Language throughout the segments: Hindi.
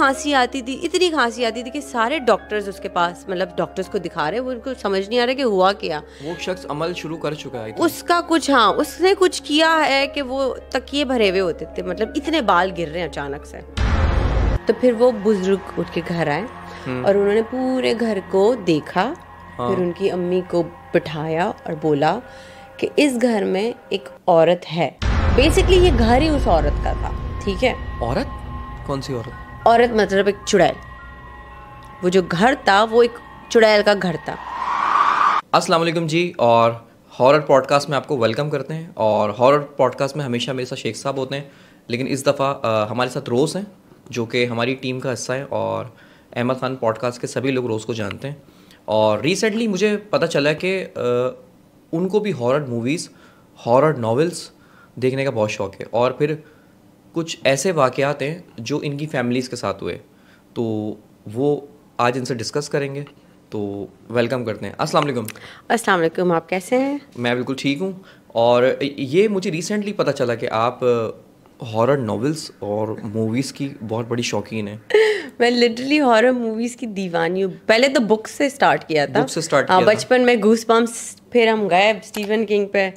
खांसी आती थी इतनी खांसी आती थी कि सारे डॉक्टर्स उसके पास मतलब डॉक्टर्स को दिखा रहे वो उनको समझ नहीं आ रहा कि हुआ क्या। वो शख्स अमल शुरू कर चुका है। उसका कुछ हाँ उसने कुछ किया है कि वो तकिए भरे हुए होते थे मतलब इतने बाल गिर रहे हैं अचानक से। तो फिर वो बुज़ुर्ग उठ के घर आए हम्म। और उन्होंने पूरे घर को देखा हाँ। फिर उनकी अम्मी को बिठाया और बोला कि इस घर में एक औरत है। बेसिकली ये घर ही उस औरत का था ठीक है? औरत? कौन सी औरत? औरत मतलब एक चुड़ैल। वो जो घर था, वो एक चुड़ैल का घर था। अस्सलाम वालेकुम जी, और हॉरर पॉडकास्ट में आपको वेलकम करते हैं, और हॉरर पॉडकास्ट में हमेशा मेरे साथ शेख साहब होते हैं, लेकिन इस दफ़ा हमारे साथ रोज़ हैं, जो कि हमारी टीम का हिस्सा है, और अहमद ख़ान पॉडकास्ट के सभी लोग रोज़ को जानते हैं। और रिसेंटली मुझे पता चला कि उनको भी हॉरर मूवीज़, हॉरर नॉवेल्स देखने का बहुत शौक़ है, और फिर कुछ ऐसे वाक़ात हैं जो इनकी फैमिलीज़ के साथ हुए। तो वो आज इनसे डिस्कस करेंगे। तो वेलकम करते हैं। अस्सलाम वालेकुम। अस्सलाम वालेकुम आप कैसे हैं? मैं बिल्कुल ठीक हूँ। और ये मुझे रिसेंटली पता चला कि आप हॉरर नॉवेल्स और मूवीज़ की बहुत बड़ी शौकीन है। मैं लिटरली हॉरर मूवीज़ की दीवानी हूँ। पहले तो बुक से स्टार्ट किया था। बुक से स्टार्ट हाँ बचपन में घूस फिर हम गए स्टीवन किंग पे।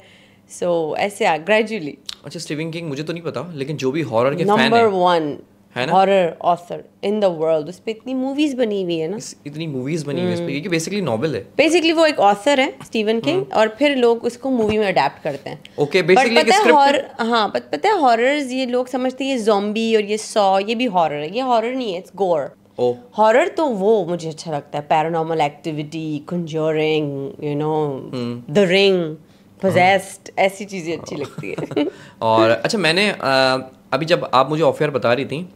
सो so, ऐसे ग्रेजुअली अच्छा स्टीवन किंग मुझे तो नहीं पता लेकिन जो भी हॉरर के फ़ैन नंबर वन है ना? Horror author in the world उस पे इतनी मूवीज़ बनी हुई है ना? इतनी मूवीज़ बनी हुई है इस पे क्योंकि बेसिकली नॉवेल है। बेसिकली वो एक ऑथर है स्टीवन किंग हम्म। और फिर लोग उसको मूवी में अडेप्ट करते हैं। ओके बेसिकली पता है हॉरर हाँ। पता है हॉरर्स ये लोग समझते हैं ये ज़ॉम्बी और ये सॉ ये भी हॉरर है। ये हॉरर नहीं है इट्स गोर हॉरर तो वो मुझे अच्छा लगता है paranormal activity conjuring you know the ring possessed ऐसी चीज़ें अच्छी लगती है और अच्छा मैंने अभी जब आप मुझे ऑफेयर बता रही थी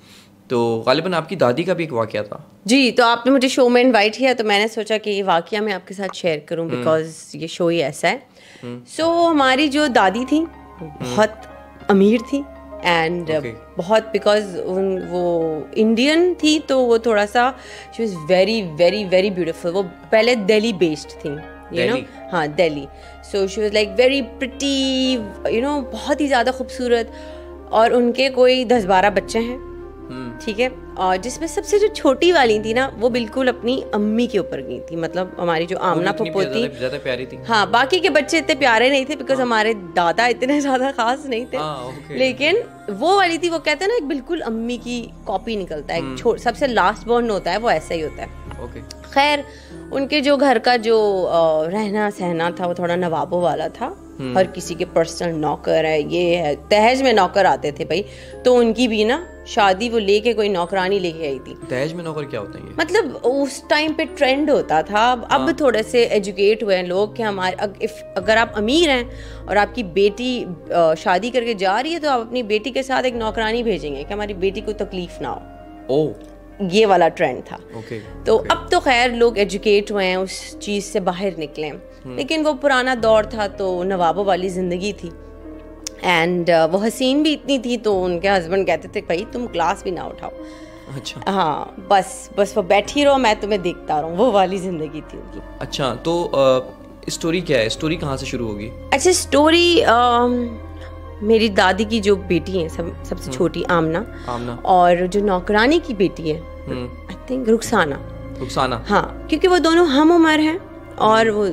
तो गालिबा आपकी दादी का भी एक वाक़ था जी तो आपने मुझे शो में इनवाइट किया तो मैंने सोचा कि ये वाक़ मैं आपके साथ शेयर करूँ बिकॉज़ हम्म। ये शो ही ऐसा है सो हम्म। so, हमारी जो दादी थी बहुत अमीर थी एंड okay. बहुत बिकॉज़ वो इंडियन थी तो वो थोड़ा सा she was very very very beautiful वो पहले दिल्ली बेस्ड थी यू नो हाँ Delhi so she was like very pretty you know बहुत ही ज़्यादा खूबसूरत और उनके कोई दस बारह बच्चे हैं। हम्म। ठीक है? और जिसमें सबसे जो छोटी वाली थी ना वो बिल्कुल अपनी अम्मी के ऊपर गई थी। मतलब हमारी जो आमना पप्पो थी। ज़्यादा प्यारी थी। हाँ बाकी के बच्चे इतने प्यारे नहीं थे बिकॉज़ हाँ। हमारे दादा इतने ज़्यादा खास नहीं थे। हाँ, लेकिन वो वाली थी वो कहते हैं ना एक बिल्कुल अम्मी की कॉपी निकलता है। हम्म। सबसे लास्ट बॉर्न होता है वो ऐसा ही होता है। खैर उनके जो घर का जो रहना सहना था वो थोड़ा नवाबों वाला था। हम्म। हर किसी के पर्सनल नौकर है ये है तहज में नौकर आते थे भाई। तो उनकी भी ना शादी वो लेके कोई नौकरानी लेके आई थी। दहेज में नौकर क्या होता है मतलब उस टाइम पे ट्रेंड होता था। अब हाँ। थोड़े से एजुकेट हुए हैं लोग कि हमारे अग, इफ़, अगर आप अमीर हैं और आपकी बेटी शादी करके जा रही है तो आप अपनी बेटी के साथ एक नौकरानी भेजेंगे कि हमारी बेटी को तकलीफ़ ना हो। ओ। ये वाला ट्रेंड था। Okay, तो okay. अब तो खैर लोग एजुकेट हुए हैं उस चीज़ से बाहर निकले hmm. लेकिन वो पुराना दौर था तो नवाबों वाली ज़िंदगी थी। एंड uh, वो हसीन भी इतनी थी तो उनके हस्बैंड कहते थे भाई तुम क्लास भी ना उठाओ। अच्छा। हाँ बस बस वो बैठी रहो मैं तुम्हें देखता रहूँ। वो वाली ज़िंदगी थी उनकी। अच्छा तो स्टोरी क्या है? स्टोरी कहाँ से शुरू होगी? अच्छा स्टोरी मेरी दादी की जो बेटी है सब सबसे हम्म। छोटी आमना। आमना। और जो नौकरानी की बेटी है आई थिंक रुखसाना। रुखसाना। हाँ क्योंकि वो दोनों हम उम्र हैं और वो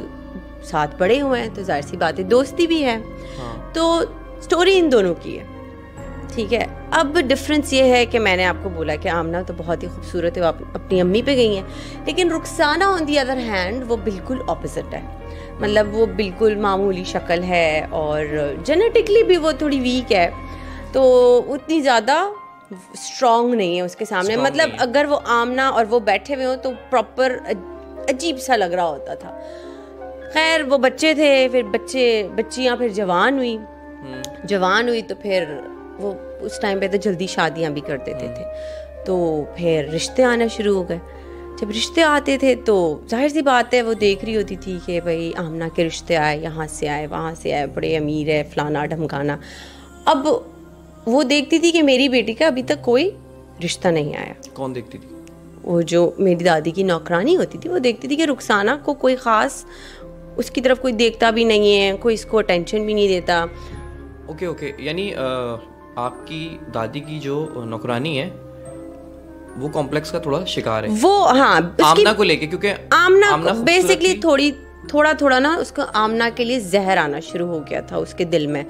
साथ बड़े हुए हैं तो ज़ाहिर सी बात है दोस्ती भी है। हाँ। तो स्टोरी इन दोनों की है। ठीक है अब डिफरेंस ये है कि मैंने आपको बोला कि आमना तो बहुत ही खूबसूरत है वो अपनी अम्मी पे गई हैं। लेकिन Rukhsana on the other hand वो बिल्कुल ऑपोजिट है। मतलब वो बिल्कुल मामूली शक्ल है और जेनेटिकली भी वो थोड़ी वीक है तो उतनी ज़्यादा स्ट्रॉन्ग नहीं है उसके सामने। Strong मतलब अगर वो आमना और वो बैठे हुए हो तो प्रॉपर अजीब सा लग रहा होता था। खैर वो बच्चे थे फिर बच्चे बच्चियाँ फिर जवान हुई। हम्म। जवान हुई तो फिर वो उस टाइम पे तो जल्दी शादियाँ भी कर देते हम्म। थे। तो फिर रिश्ते आना शुरू हो गए। जब रिश्ते आते थे तो ज़ाहिर सी बात है वो देख रही होती थी कि भाई आमना के रिश्ते आए यहाँ से आए वहाँ से आए बड़े अमीर है फलाना ढमकाना। अब वो देखती थी कि मेरी बेटी का अभी तक कोई रिश्ता नहीं आया। कौन देखती थी? वो जो मेरी दादी की नौकरानी होती थी वो देखती थी कि रुखसाना को कोई ख़ास उसकी तरफ़ कोई देखता भी नहीं है कोई इसको अटेंशन भी नहीं देता। ओके ओके यानी आपकी दादी की जो नौकरानी है वो कॉम्प्लेक्स का थोड़ा शिकार है। वो हाँ आमना को लेके क्योंकि आमना, आमना बेसिकली थोड़ी थोड़ा थोड़ा ना उसको आमना के लिए जहर आना शुरू हो गया था उसके दिल में।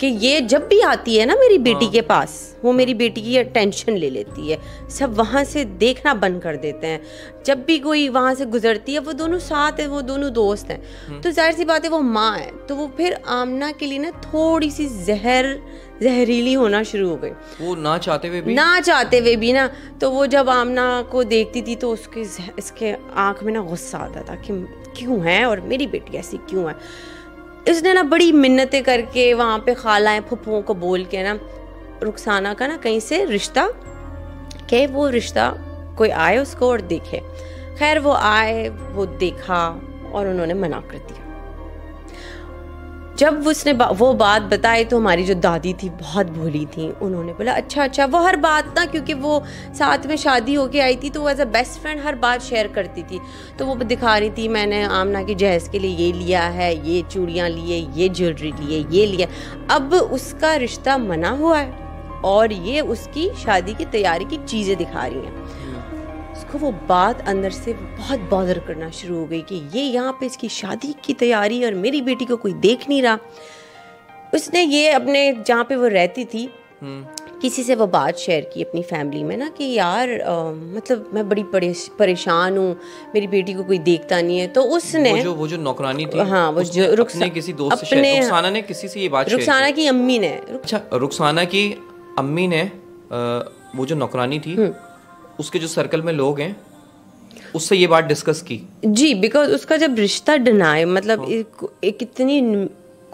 कि ये जब भी आती है ना मेरी बेटी हाँ। के पास वो मेरी बेटी की अटेंशन ले लेती है। सब वहाँ से देखना बंद कर देते हैं। जब भी कोई वहाँ से गुजरती है वो दोनों साथ है वो दोनों दोस्त हैं। हम्म। तो ज़ाहिर सी बात है वो माँ है। तो वो फिर आमना के लिए ना थोड़ी सी जहर जहरीली होना शुरू हो गई। वो ना चाहते हुए भी? ना चाहते हुए भी ना तो वो जब आमना को देखती थी तो उसके इसके आँख में ना गुस्सा आता था कि क्यों है और मेरी बेटी ऐसी क्यों है? इसने ना बड़ी मिन्नतें करके वहाँ पे खालाएँ फुप्पुओं को बोल के ना रुखसाना का ना कहीं से रिश्ता के वो रिश्ता कोई आए उसको और देखे। खैर वो आए वो देखा और उन्होंने मना कर दिया। जब उसने बा, वो बात बताई तो हमारी जो दादी थी बहुत भोली थी। उन्होंने बोला अच्छा अच्छा वो हर बात ना क्योंकि वो साथ में शादी होके आई थी तो वो एज अ बेस्ट फ्रेंड हर बात शेयर करती थी। तो वो दिखा रही थी मैंने आमना की जहेज के लिए ये लिया है ये चूड़ियाँ लिए ये ज्वेलरी लिए ये लिया अब उसका रिश्ता मना हुआ है और ये उसकी शादी की तैयारी की चीज़ें दिखा रही हैं। उसको वो बात अंदर से बहुत बॉदर करना शुरू हो गई कि ये यहाँ पे इसकी शादी की तैयारी और मेरी बेटी को कोई देख नहीं रहा उसने ये अपने जहाँ पे वो रहती थी हम्म। किसी से वो बात शेयर की अपनी फैमिली में ना कि यार आ, मतलब मैं बड़ी परेशान हूँ मेरी बेटी को कोई देखता नहीं है तो उसने वो जो वो जो नौकरानी थी हाँ वो जो रुखसाना किसी दोस्त अपने से रुखसाना ने किसी से ये बात रुखसाना की अम्मी ने अच्छा रुखसाना की अम्मी ने वो जो नौकरानी थी हम्म। उसके जो सर्कल में लोग हैं उससे ये बात डिस्कस की जी बिकॉज़ उसका जब रिश्ता डिनाई मतलब हाँ। एक, एक इतनी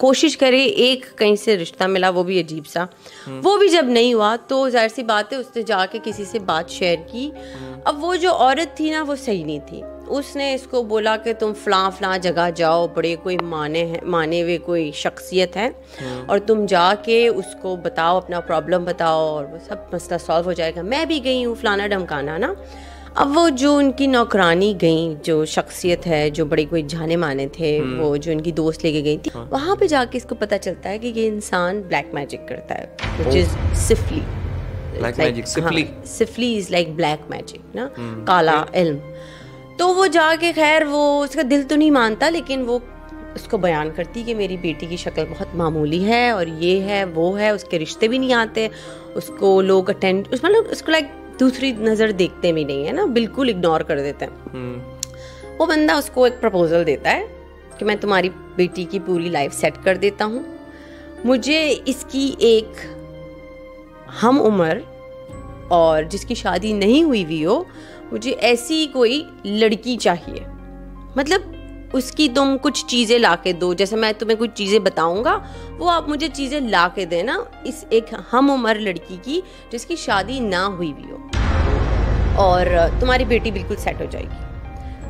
कोशिश करे एक कहीं से रिश्ता मिला वो भी अजीब सा हम्म। वो भी जब नहीं हुआ तो ज़ाहिर सी बात है उसने जाके किसी से बात शेयर की हम्म। अब वो जो औरत थी ना वो सही नहीं थी उसने इसको बोला कि तुम फलां फलां जगह जाओ बड़े कोई माने हैं माने हुए कोई शख्सियत है हम्म। और तुम जाके उसको बताओ अपना प्रॉब्लम बताओ और वो सब मसला सॉल्व हो जाएगा मैं भी गई हूँ फलाना ढमकाना ना अब वो जो उनकी नौकरानी गई जो शख्सियत है जो बड़े कोई जाने माने थे हम्म। वो जो उनकी दोस्त लेके गई थी हाँ। वहाँ पे जाके इसको पता चलता है कि ये इंसान ब्लैक मैजिक करता है विच इज़ सिफली सिफली इज़ लाइक ब्लैक मैजिक ना हम्म। काला इल्म तो वो जाके खैर वो उसका दिल तो नहीं मानता लेकिन वो उसको बयान करती कि मेरी बेटी की शक्ल बहुत मामूली है और ये है वो है उसके रिश्ते भी नहीं आते उसको लोग अटेंड उस मतलब उसको लाइक दूसरी नज़र देखते भी नहीं है ना बिल्कुल इग्नोर कर देते हैं। हम्म। वो बंदा उसको एक प्रपोजल देता है कि मैं तुम्हारी बेटी की पूरी लाइफ सेट कर देता हूँ। मुझे इसकी एक हम उम्र और जिसकी शादी नहीं हुई हुई हो मुझे ऐसी कोई लड़की चाहिए। मतलब उसकी तुम कुछ चीज़ें ला के दो। जैसे मैं तुम्हें कुछ चीज़ें बताऊँगा वो आप मुझे चीज़ें ला के देना इस एक हम उम्र लड़की की जिसकी शादी ना हुई भी हो। और तुम्हारी बेटी बिल्कुल सेट हो जाएगी।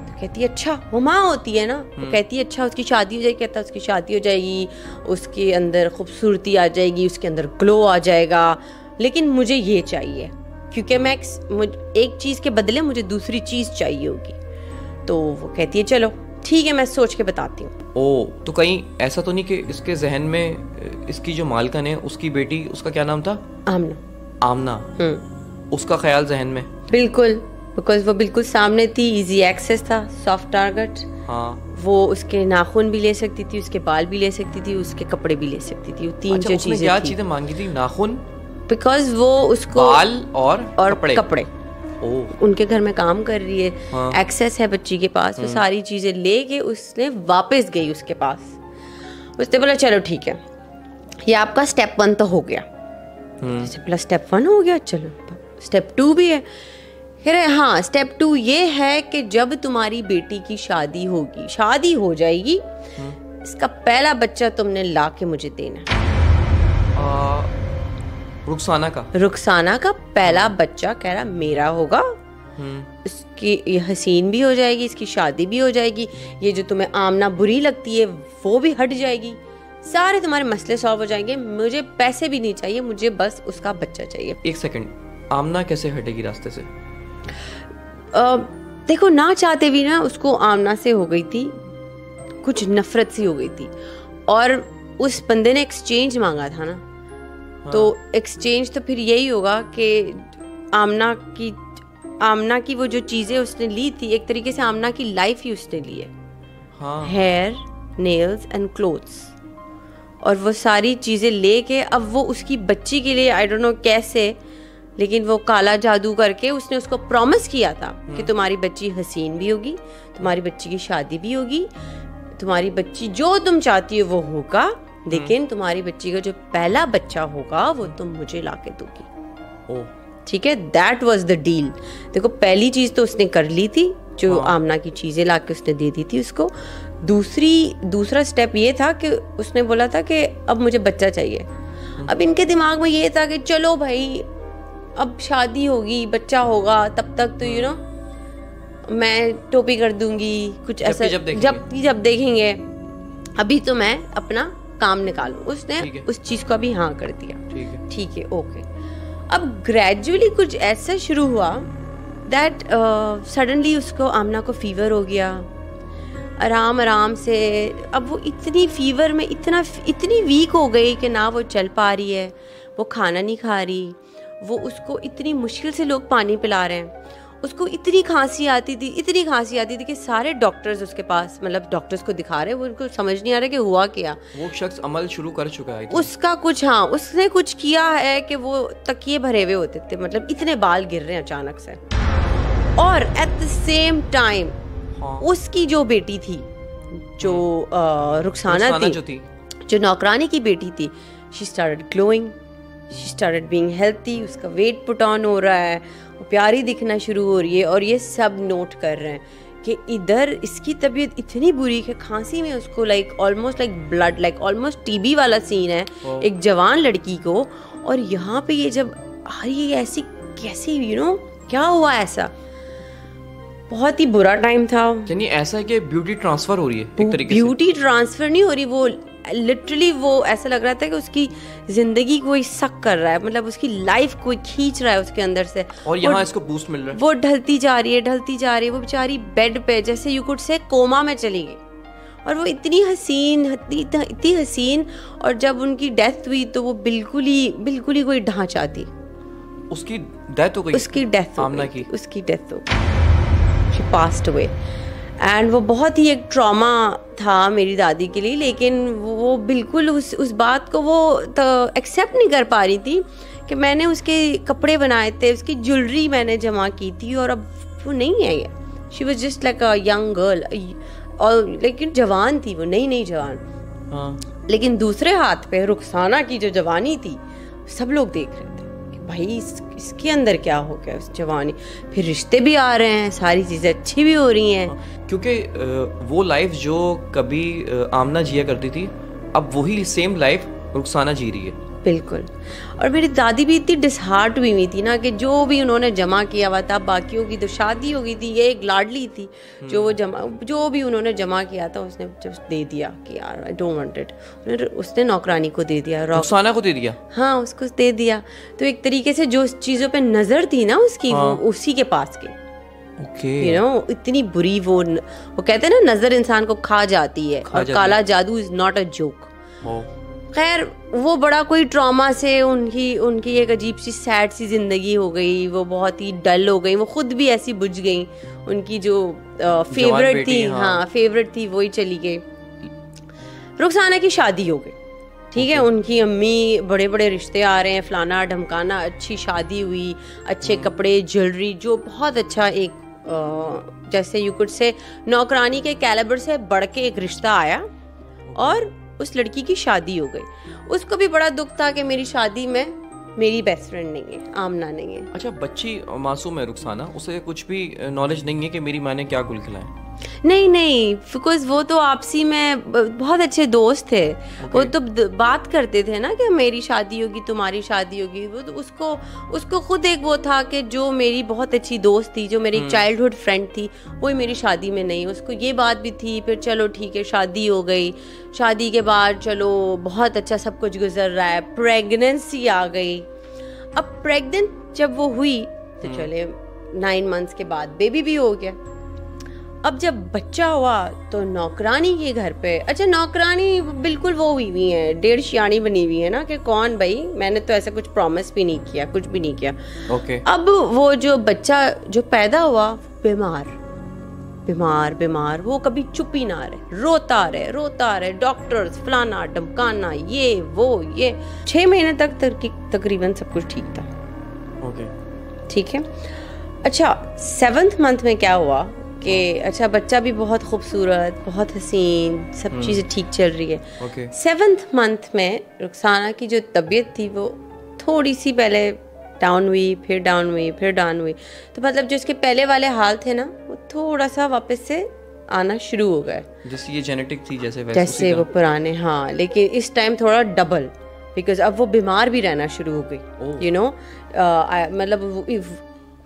तो कहती है अच्छा वो माँ होती है ना? वो हम्म। कहती है अच्छा उसकी शादी हो जाएगी। कहता है उसकी शादी हो जाएगी उसके अंदर खूबसूरती आ जाएगी उसके अंदर ग्लो आ जाएगा। लेकिन मुझे ये चाहिए क्योंकि मैं एक चीज़ के बदले मुझे दूसरी चीज़ चाहिए होगी। तो वो कहती है चलो ठीक है मैं सोच के बताती हूँ। ओ तो कहीं ऐसा तो नहीं कि इसके जहन में इसकी जो मालकन है उसकी बेटी उसका क्या नाम था? आमना। आमना। हम्म। उसका ख्याल जहन में? बिल्कुल बिकॉज़ वो बिल्कुल सामने थी इजी एक्सेस था सॉफ्ट टारगेट हाँ। वो उसके नाखून भी ले सकती थी उसके बाल भी ले सकती थी उसके कपड़े भी ले सकती थी तीन अच्छा, जो चीज़ें क्या चीज़ें मांगी थी? नाखून? बिकॉज़ वो उसको बाल और और कपड़े, कपड़े। उनके घर में काम कर रही है हाँ। एक्सेस है बच्ची के पास वो हम्म। सारी चीज़ें लेके उसने वापस गई उसके पास उसने बोला चलो ठीक है ये आपका स्टेप वन तो हो गया हम्म। स्टेप वन हो गया चलो स्टेप टू भी है रहे हाँ स्टेप टू ये है कि जब तुम्हारी बेटी की शादी होगी शादी हो जाएगी। इसका पहला बच्चा तुमने ला के मुझे देना रुखसाना का? रुखसाना का पहला बच्चा कह रहा मेरा होगा। इसकी हसीन भी हो जाएगी इसकी शादी भी हो जाएगी। ये जो तुम्हें आमना बुरी लगती है वो भी हट जाएगी। सारे तुम्हारे मसले सॉल्व हो जाएँगे। मुझे पैसे भी नहीं चाहिए मुझे बस उसका बच्चा चाहिए। एक सेकंड आमना कैसे हटेगी रास्ते से? आ, देखो ना चाहते भी ना उसको आमना से हो गई थी कुछ नफरत सी हो गई थी। और उस बंदे ने एक्सचेंज मांगा था ना। तो एक्सचेंज तो फिर यही होगा कि आमना की आमना की वो जो चीज़ें उसने ली थी एक तरीके से आमना की लाइफ ही उसने ली है। हाँ। हेयर नेल्स एंड क्लोथ्स और वो सारी चीज़ें लेके अब वो उसकी बच्ची के लिए आई डोंट नो कैसे लेकिन वो काला जादू करके उसने उसको प्रॉमिस किया था कि तुम्हारी बच्ची हसीन भी होगी तुम्हारी बच्ची की शादी भी होगी तुम्हारी बच्ची जो तुम चाहती हो वो होगा। लेकिन तुम्हारी बच्ची का जो पहला बच्चा होगा वो तुम मुझे ला के दोगी। ठीक है? दैट वॉज़ द डील देखो पहली चीज़ तो उसने कर ली थी जो हाँ। आमना की चीज़ें ला के उसने दे दी थी उसको। दूसरी दूसरा स्टेप ये था कि उसने बोला था कि अब मुझे बच्चा चाहिए। अब इनके दिमाग में ये था कि चलो भाई अब शादी होगी बच्चा होगा तब तक तो यू नो मैं टोपी कर दूँगी कुछ ऐसा जब जब जब देखेंगे। अभी तो मैं अपना काम निकालूं। उसने उस चीज़ को अभी हाँ कर दिया। ठीक है। ठीक है ओके अब ग्रेजुअली कुछ ऐसा शुरू हुआ दैट सडनली uh, उसको आमना को फीवर हो गया। आराम आराम से। अब वो इतनी फीवर में इतना इतनी वीक हो गई कि ना वो चल पा रही है वो खाना नहीं खा रही वो उसको इतनी मुश्किल से लोग पानी पिला रहे हैं। उसको इतनी खांसी आती थी इतनी खांसी आती थी कि सारे डॉक्टर्स उसके पास मतलब डॉक्टर्स को दिखा रहे वो उनको समझ नहीं आ रहा कि हुआ क्या। वो शख्स अमल शुरू कर चुका है उसका कुछ हाँ उसने कुछ किया है कि वो तकिए भरे हुए होते थे मतलब इतने बाल गिर रहे हैं अचानक से। और एट द सेम टाइम हाँ। उसकी जो बेटी थी जो रुखसाना रुखसाना थी जो थी। जो नौकरानी की बेटी थी she started glowing she started being healthy उसका वेट पुट ऑन हो रहा है प्यारी दिखना शुरू हो रही है और ये सब नोट कर रहे हैं कि इधर इसकी तबीयत इतनी बुरी कि खांसी में उसको like almost like blood like almost TB वाला सीन है ओह। एक जवान लड़की को। और यहाँ पे ये जब आ ये ऐसी कैसी यू नो क्या हुआ ऐसा? बहुत ही बुरा टाइम था। यानी ऐसा है कि ब्यूटी ट्रांसफ़र हो रही है एक तरीके ब्यूटी ट्रांसफ़र नहीं हो रही वो लिटरली वो ऐसा लग रहा था कि उसकी ज़िंदगी कोई सक कर रहा है मतलब उसकी लाइफ कोई खींच रहा है उसके अंदर से। और यहाँ इसको बूस्ट मिल रहा है। वो ढलती जा रही है ढलती जा रही है वो बेचारी बेड पे जैसे यू कुड से कोमा में चली गई। और वो इतनी हसीन इतनी इतनी हसीन और जब उनकी डेथ हुई तो वो बिल्कुल ही बिल्कुल ही कोई ढांचा थी उसकी डेथ हो गई। उसकी डेथ हो आमना गई। की? उसकी डेथ हो शी पास्ट अवे एंड वो बहुत ही एक ट्रॉमा था मेरी दादी के लिए लेकिन वो बिल्कुल उस उस बात को वो तो एक्सेप्ट नहीं कर पा रही थी कि मैंने उसके कपड़े बनाए थे उसकी ज्वेलरी मैंने जमा की थी और अब वो नहीं है she was just like a young girl और लेकिन जवान थी वो नई नई जवान। हाँ। लेकिन दूसरे हाथ पे रुखसाना की जो जवानी थी सब लोग देख रहे भाई इस, इसके अंदर क्या हो गया उस जवानी? फिर रिश्ते भी आ रहे हैं सारी चीज़ें अच्छी भी हो रही हैं। क्योंकि वो लाइफ जो कभी आमना जिया करती थी अब वही सेम लाइफ रुखसाना जी रही है। बिल्कुल। और मेरी दादी भी इतनी डिसहार्ट हुई हुई थी ना कि जो भी उन्होंने जमा किया हुआ था बाकियों की तो शादी हो गई थी ये एक लाडली थी जो वो जमा जो भी उन्होंने जमा किया था उसने जब दे दिया कि यार आई डोंट वांट इट उसने नौकरानी को दे दिया रुखसाना को दे दिया? हाँ उसको दे दिया। तो एक तरीके से जो चीज़ों पर नज़र थी ना उसकी हाँ। वो उसी के पास की ओके। यू नो इतनी बुरी वो न- वो कहते हैं ना नज़र इंसान को खा जाती है खा और जाती काला है। जादू इज़ नॉट अ जोक खैर वो बड़ा कोई ट्रॉमा से उनकी उनकी एक अजीब सी सैड सी ज़िंदगी हो गई वो बहुत ही डल हो गई वो खुद भी ऐसी बुझ गई उनकी जो फेवरेट थी हाँ। हाँ फेवरेट थी वही चली गई रुखसाना की शादी हो गई ठीक है उनकी अम्मी बड़े बड़े रिश्ते आ रहे हैं फलाना ढमकाना अच्छी शादी हुई अच्छे हम्म। कपड़े ज्वेलरी जो बहुत अच्छा एक अ, जैसे यू कुड से नौकरानी के कैलेबर से बढ़ के एक रिश्ता आया और उस लड़की की शादी हो गई। उसको भी बड़ा दुख था कि मेरी शादी में मेरी बेस्ट फ्रेंड नहीं है, आमना नहीं है। अच्छा बच्ची मासूम है रुखसाना, उसे कुछ भी नॉलेज नहीं है कि मेरी माँ ने क्या गुल खिलाया। नहीं नहीं बिकॉज़ वो तो आपसी में बहुत अच्छे दोस्त थे। okay. वो तो बात करते थे ना कि मेरी शादी होगी तुम्हारी शादी होगी। वो तो उसको उसको खुद एक वो था कि जो मेरी बहुत अच्छी दोस्त थी जो मेरी चाइल्डहुड फ्रेंड थी वही मेरी शादी में नहीं। उसको ये बात भी थी फिर चलो ठीक है शादी हो गई। शादी के बाद चलो बहुत अच्छा सब कुछ गुजर रहा है। प्रेगनेंसी आ गई। अब प्रेग्नेंट जब वो हुई तो चले नाइन मंथ्स के बाद बेबी भी हो गया। अब जब बच्चा हुआ तो नौकरानी के घर पे अच्छा नौकरानी बिल्कुल वो हुई हुई है डेढ़ शियाणी बनी हुई है ना कि कौन भाई मैंने तो ऐसा कुछ प्रॉमिस भी नहीं किया कुछ भी नहीं किया। Okay okay. अब वो जो बच्चा जो पैदा हुआ बीमार बीमार बीमार वो कभी चुप ही ना रहे रोता रहे रोता रहे डॉक्टर्स फलाना डमकाना ये वो ये। छह महीने तक तकरीबन सब कुछ ठीक था। ओके ठीक है? अच्छा सेवन्थ मंथ में क्या हुआ? कि अच्छा बच्चा भी बहुत खूबसूरत बहुत हसीन सब हम्म। चीज़ें ठीक चल रही है। ओके सेवन्थ मंथ में रुखसाना की जो तबीयत थी वो थोड़ी सी पहले डाउन हुई फिर डाउन हुई फिर डाउन हुई। तो मतलब जो इसके पहले वाले हाल थे ना वो थोड़ा सा वापस से आना शुरू हो गए। जैसे ये जेनेटिक थी जैसे वैसे जैसे वो पुराने हाँ लेकिन इस टाइम थोड़ा डबल बिकॉज़ अब वो बीमार भी रहना शुरू हो गई यू नो मतलब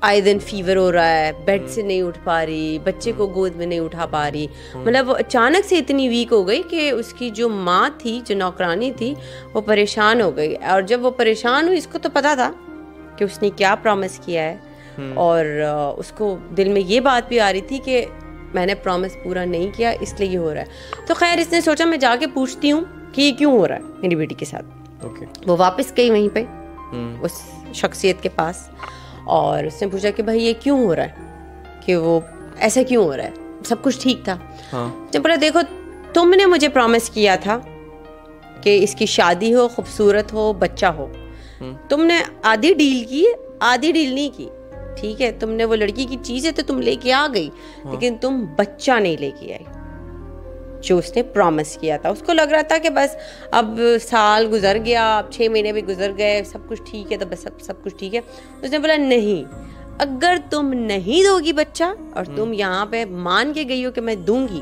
आए दिन फीवर हो रहा है बेड से नहीं उठ पा रही बच्चे को गोद में नहीं उठा पा रही। मतलब वो अचानक से इतनी वीक हो गई कि उसकी जो माँ थी जो नौकरानी थी वो परेशान हो गई। और जब वो परेशान हुई इसको तो पता था कि उसने क्या प्रॉमिस किया है। और उसको दिल में ये बात भी आ रही थी कि मैंने प्रॉमिस पूरा नहीं किया इसलिए ये हो रहा है। तो खैर इसने सोचा मैं जाके पूछती हूँ कि ये क्यों हो रहा है मेरी बेटी के साथ। ओके वो वापस गई वहीं पे हम्म। उस शख्सियत के पास। और उसने पूछा कि भाई ये क्यों हो रहा है? कि वो ऐसा क्यों हो रहा है? सब कुछ ठीक था। हाँ। जब बोला देखो तुमने मुझे प्रॉमिस किया था कि इसकी शादी हो खूबसूरत हो बच्चा हो। हम्म। तुमने आधी डील की आधी डील नहीं की। ठीक है तुमने वो लड़की की चीज़ें तो तुम लेके आ गई हाँ। लेकिन तुम बच्चा नहीं लेके आई। जो उसने प्रॉमिस किया था। उसको लग रहा था कि बस अब साल गुजर गया अब छः महीने भी गुजर गए सब कुछ ठीक है तो बस सब सब कुछ ठीक है। उसने बोला नहीं अगर तुम नहीं दोगी बच्चा और तुम यहाँ पे मान के गई हो कि मैं दूँगी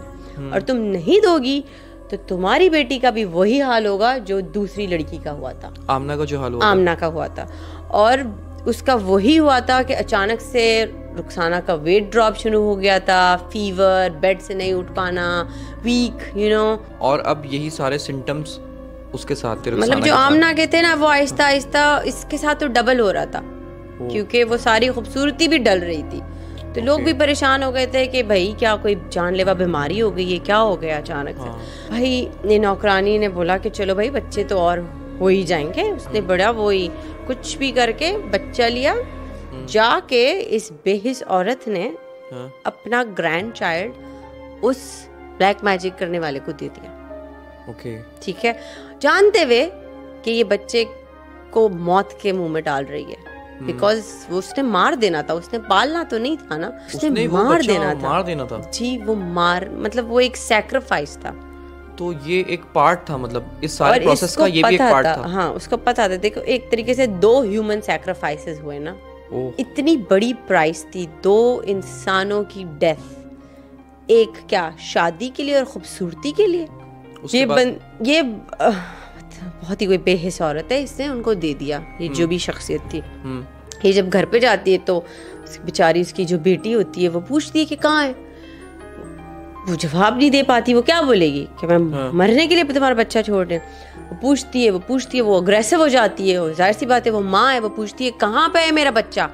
और तुम नहीं दोगी तो तुम्हारी बेटी का भी वही हाल होगा जो दूसरी लड़की का हुआ था। आमना का जो हाल हुआ आमना का हुआ था। और उसका वही हुआ था कि अचानक से रुखसाना का वेट ड्रॉप शुरू हो गया था फीवर बेड से नहीं उठ पाना वीक यू नो और अब यही सारे सिम्टम्स उसके साथ थे मतलब जो। आमना के थे ना वो आहिस्ता आहिस्ता इसके साथ तो डबल हो रहा था क्योंकि वो सारी खूबसूरती भी डल रही थी। तो लोग भी परेशान हो गए थे कि भाई क्या कोई जानलेवा बीमारी हो गई है क्या हो गया अचानक से? हाँ। भाई ये नौकरानी ने बोला कि चलो भाई बच्चे तो और हो ही जाएँगे। उसने बड़ा वो ही कुछ भी करके बच्चा लिया जाके इस बेहिस औरत ने हाँ, अपना ग्रैंड चाइल्ड उस ब्लैक मैजिक करने वाले को दे दिया। ओके ठीक है? जानते हुए कि ये बच्चे को मौत के मुँह में डाल रही है। बिकॉज़ वो उसने मार देना था। उसने पालना तो नहीं था ना। उसने, उसने मार देना था। मार देना था। जी वो मार मतलब वो एक सेक्रीफाइस था। तो ये एक पार्ट था मतलब इस सारे प्रोसेस का ये भी एक पार्ट था। था। हाँ उसको पता था। देखो एक तरीके से दो ह्यूमन सेक्रीफाइसेस हुए ना। इतनी बड़ी प्राइस थी दो इंसानों की डेथ एक क्या शादी के लिए और खूबसूरती के लिए? ये बन ये बहुत ही कोई बेहिस औरत है इसने उनको दे दिया ये जो भी शख्सियत थी। हम्म। ये जब घर पे जाती है तो बेचारी उसकी जो बेटी होती है वो पूछती है कि कहाँ है? वो जवाब नहीं दे पाती वो क्या बोलेगी कि मैं हाँ। मरने के लिए तुम्हारा बच्चा छोड़ रहे वो पूछती है वो पूछती है वो अग्रेसिव हो जाती है ज़ाहिर सी बात है वो माँ है वो पूछती है कहाँ पे है मेरा बच्चा?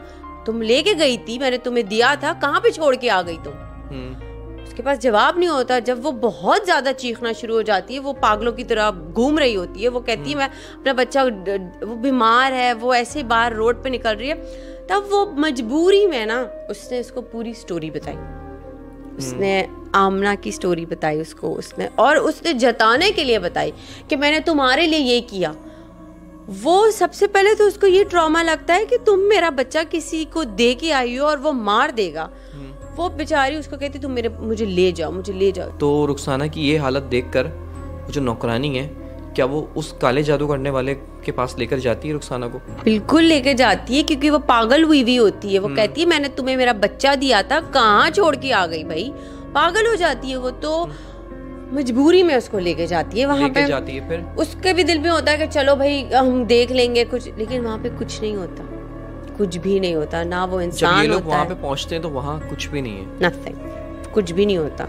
तुम लेके गई थी मैंने तुम्हें दिया था कहाँ पे छोड़ के आ गई तुम? हम्म। उसके पास जवाब नहीं होता जब वो बहुत ज़्यादा चीखना शुरू हो जाती है वो पागलों की तरह घूम रही होती है वो कहती है मैं अपना बच्चा वो बीमार है वो ऐसे बाहर रोड पे निकल रही है। तब वो मजबूरी में ना उसने उसको पूरी स्टोरी बताई। उसने आमना की स्टोरी बताई उसको, उसने, और उसने जताने के लिए बताई कि मैंने तुम्हारे लिए ये किया। वो सबसे पहले तो उसको ये ट्रॉमा लगता है कि तुम मेरा बच्चा किसी को दे के आई हो और वो मार देगा। वो बेचारी उसको कहती, तुम मेरे, मुझे ले जाओ, मुझे ले जाओ। तो रुखसाना की ये हालत देखकर जो नौकरानी है क्या वो उस काले जादू करने वाले के पास लेकर जाती है रुखसाना को? बिल्कुल लेके जाती है क्योंकि वो पागल हुई हुई होती है। वो कहती है मैंने तुम्हें मेरा बच्चा दिया था कहाँ छोड़ के आ गई भाई? पागल हो जाती है वो तो। मजबूरी में उसको लेके जाती है वहाँ पे जाती है फिर? उसके भी दिल में होता है कि चलो भाई हम देख लेंगे कुछ लेकिन वहाँ पे कुछ नहीं होता। कुछ भी नहीं होता ना वो इंसान होता वहाँ है। पे पहुँचते हैं तो वहाँ कुछ भी नहीं है। नथिंग कुछ भी नहीं होता।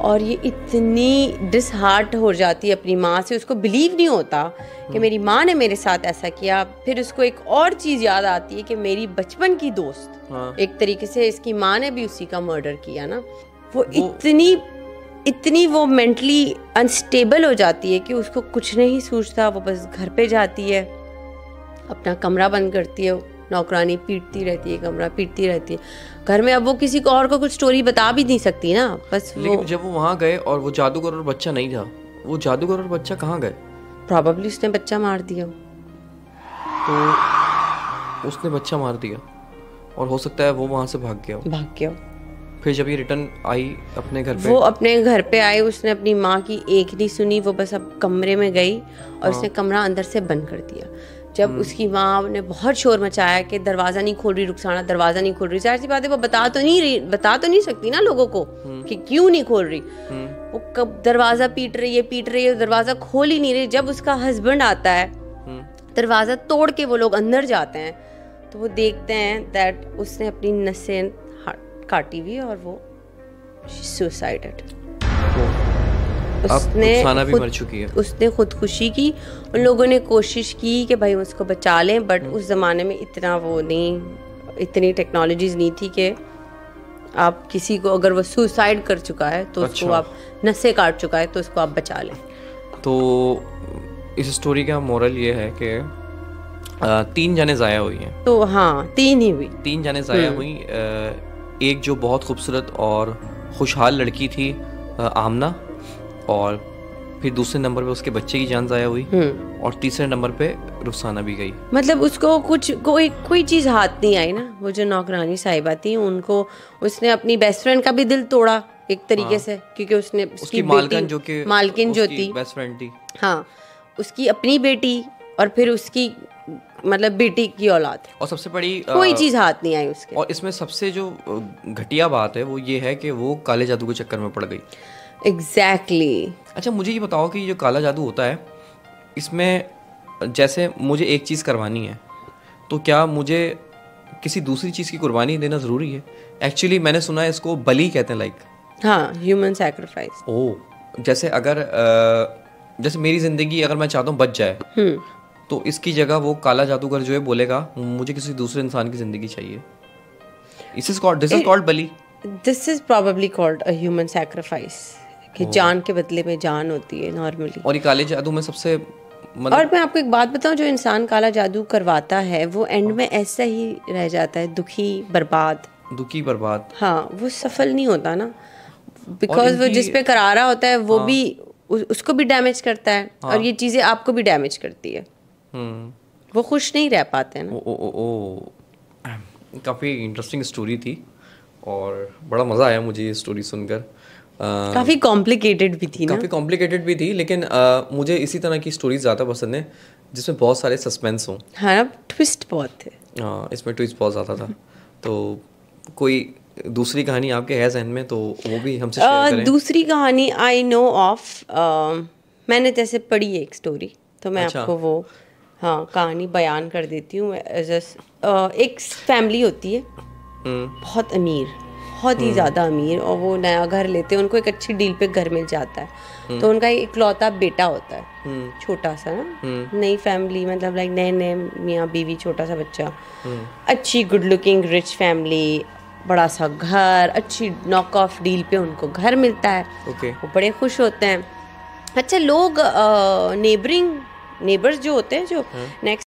और ये इतनी डिसहार्ट हो जाती है अपनी माँ से उसको बिलीव नहीं होता कि मेरी माँ ने मेरे साथ ऐसा किया। फिर उसको एक और चीज़ याद आती है कि मेरी बचपन की दोस्त हाँ। एक तरीके से इसकी माँ ने भी उसी का मर्डर किया ना। वो, वो इतनी इतनी वो मेंटली अनस्टेबल हो जाती है कि उसको कुछ नहीं सोचता वो बस घर पे जाती है अपना कमरा बंद करती है नौकरानी पीटती रहती है कमरा पीटती रहती है। घर में अब वो किसी को और को कुछ स्टोरी बता भी नहीं सकती ना बस लेकिन वो जब वो वहाँ गए और वो जादूगर और बच्चा नहीं था वो जादूगर और बच्चा कहाँ गए? प्रॉब्लली उसने बच्चा मार दिया। तो उसने बच्चा मार दिया और हो सकता है वो वहाँ से भाग गया भाग गया फिर जब ये रिटर्न आई अपने घर पे वो अपने घर पे आई उसने अपनी माँ की एक नहीं सुनी वो बस अब कमरे में गई और हाँ। उसने कमरा अंदर से बंद कर दिया। जब हम्म। उसकी माँ ने बहुत शोर मचाया कि दरवाज़ा नहीं खोल रही रुखसाना दरवाज़ा नहीं खोल रही ज़ाहिर सी बात है वो बता तो नहीं रही बता तो नहीं सकती ना लोगों को हम्म। कि क्यों नहीं खोल रही हम्म। वो कब दरवाज़ा पीट रही है पीट रही है दरवाज़ा खोल ही नहीं रही जब उसका हस्बैंड आता है दरवाज़ा तोड़ के वो लोग अंदर जाते हैं तो वो देखते हैं दैट उसने अपनी नसें काटी हुई और वो सुसाइडेड उसने भी मर चुकी है। उसने खुदकुशी की उन लोगों ने कोशिश की कि भाई उसको बचा लें बट उस ज़माने में इतना वो नहीं इतनी टेक्नोलॉजीज़ नहीं थी कि आप किसी को अगर वो सुसाइड कर चुका है तो अच्छा। उसको आप नशे काट चुका है तो उसको आप बचा लें। तो इस स्टोरी का मोरल ये है कि तीन जाने ज़ाया हुई हैं। तो हाँ तीन ही हुई। तीन जाने ज़ाया हम्म। हुई एक जो बहुत खूबसूरत और खुशहाल लड़की थी आमना और फिर दूसरे नंबर पे उसके बच्चे की जान ज़ाया हुई हम्म। और तीसरे नंबर पे रुखसाना भी गई। मतलब उसको कुछ कोई कोई चीज़ हाथ नहीं आई ना? वो जो नौकरानी साहिबा थी उनको उसने अपनी बेस्ट फ्रेंड का भी दिल तोड़ा एक तरीके हाँ। से क्योंकि उसने उसकी मालकिन जो कि मालकिन जो थी। बेस्ट फ्रेंड थी। हाँ उसकी अपनी बेटी और फिर उसकी मतलब बेटी की औलाद। और सबसे बड़ी कोई चीज़ हाथ नहीं आई उसके। और इसमें सबसे जो घटिया बात है वो ये है कि वो काले जादू के चक्कर में पड़ गई। Exactly exactly. अच्छा मुझे ये बताओ कि जो काला जादू होता है इसमें जैसे मुझे एक चीज़ करवानी है तो क्या मुझे किसी दूसरी चीज़ की कुर्बानी देना ज़रूरी है? एक्चुअली मैंने सुना है इसको बली कहते हैं लाइक हाँ ह्यूमन सैक्रिफाइस ओ जैसे अगर जैसे मेरी ज़िंदगी अगर मैं चाहता हूँ बच जाए हम्म। तो इसकी जगह वो काला जादूगर जो है बोलेगा मुझे किसी दूसरे इंसान की ज़िंदगी चाहिए। इस is called this is called bali. This is probably called a human sacrifice कि जान के बदले में जान होती है नॉर्मली और ये काले जादू में सबसे मतलब... और मैं आपको एक बात बताऊँ जो इंसान काला जादू करवाता है वो एंड में ऐसा ही रह जाता है दुखी बर्बाद। दुखी बर्बाद। हाँ वो सफल नहीं होता ना। बिकॉज़ वो जिस पे करा रहा होता है वो हाँ. भी उसको भी डैमेज करता है हाँ. और ये चीज़ें आपको भी डैमेज करती है। हम्म। वो खुश नहीं रह पाते ना। ओ ओ ओ काफ़ी इंटरेस्टिंग स्टोरी थी और बड़ा मज़ा आया मुझे ये स्टोरी सुनकर। काफ़ी कॉम्प्लिकेटेड भी थी काफ़ी कॉम्प्लिकेटेड भी थी लेकिन आ, मुझे इसी तरह की स्टोरीज ज़्यादा पसंद है जिसमें बहुत सारे सस्पेंस हों। हाँ ट्विस्ट बहुत थे हाँ इसमें ट्विस्ट बहुत ज़्यादा था। तो कोई दूसरी कहानी आपके है जहन में तो वो भी हमसे शेयर करें। दूसरी कहानी आई नो ऑफ़ मैंने जैसे पढ़ी एक स्टोरी तो मैं अच्छा। आपको वो हाँ कहानी बयान कर देती हूँ। एक फैमिली होती है। हम्म। बहुत अमीर। बहुत ही हम्म। ज़्यादा अमीर और वो नया घर लेते हैं उनको एक अच्छी डील पे घर मिल जाता है। हम्म। तो उनका एक इकलौता बेटा होता है। छोटा सा ना। नई फैमिली मतलब लाइक नए नए मियाँ बीवी छोटा सा बच्चा। अच्छी गुड लुकिंग रिच फैमिली बड़ा सा घर अच्छी नॉक ऑफ़ डील पे उनको घर मिलता है। Okay. वो बड़े खुश होते हैं। अच्छा लोग नेबरिंग नेबर्स जो होते हैं जो नेक्स्ट